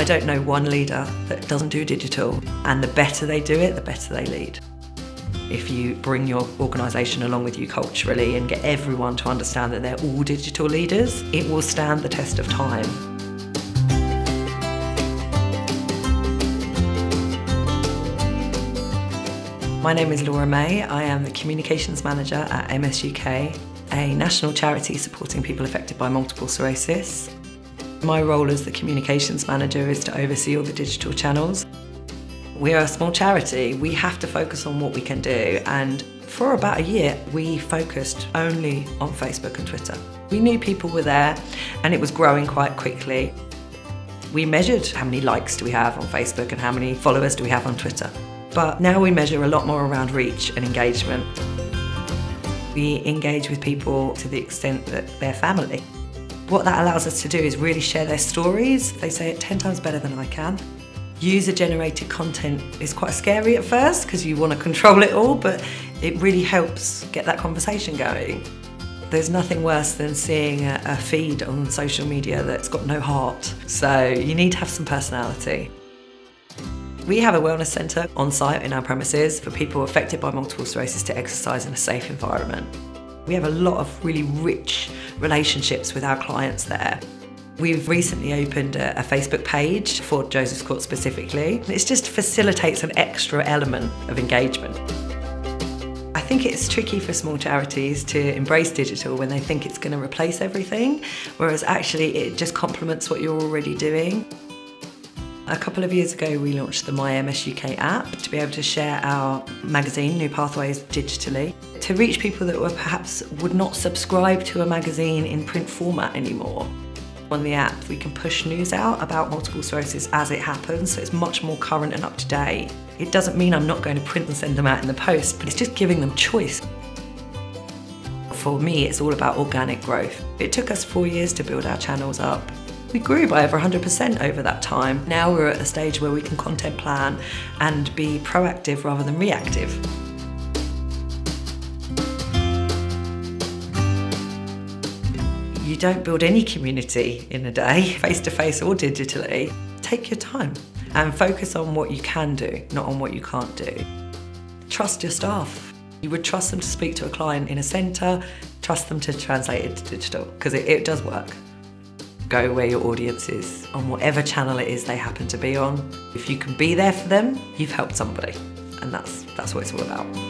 I don't know one leader that doesn't do digital, and the better they do it, the better they lead. If you bring your organisation along with you culturally and get everyone to understand that they're all digital leaders, it will stand the test of time. My name is Laura May. I am the Communications Manager at MSUK, a national charity supporting people affected by multiple sclerosis. My role as the Communications Manager is to oversee all the digital channels. We're a small charity, we have to focus on what we can do and for about a year we focused only on Facebook and Twitter. We knew people were there and it was growing quite quickly. We measured how many likes do we have on Facebook and how many followers do we have on Twitter. But now we measure a lot more around reach and engagement. We engage with people to the extent that they're family. What that allows us to do is really share their stories. They say it 10 times better than I can. User generated content is quite scary at first because you want to control it all, but it really helps get that conversation going. There's nothing worse than seeing a, a feed on social media that's got no heart. So you need to have some personality. We have a wellness centre on site in our premises for people affected by multiple sclerosis to exercise in a safe environment. We have a lot of really rich relationships with our clients there. We've recently opened a, a, Facebook page for Joseph's Court specifically. It just facilitates an extra element of engagement. I think it's tricky for small charities to embrace digital when they think it's going to replace everything, whereas actually it just complements what you're already doing. A couple of years ago we launched the MyMS UK app to be able to share our magazine, New Pathways, digitally, to reach people that were perhaps would not subscribe to a magazine in print format anymore. On the app we can push news out about multiple sclerosis as it happens, so it's much more current and up to date. It doesn't mean I'm not going to print and send them out in the post, but it's just giving them choice. For me, it's all about organic growth. It took us four years to build our channels up. We grew by over 100% over that time. Now we're at a stage where we can content plan and be proactive rather than reactive. You don't build any community in a day, face to face or digitally. Take your time and focus on what you can do, not on what you can't do. Trust your staff. You would trust them to speak to a client in a centre, trust them to translate it to digital, because it, it does work go where your audience is, on whatever channel it is they happen to be on. If you can be there for them, you've helped somebody. And that's, that's what it's all about.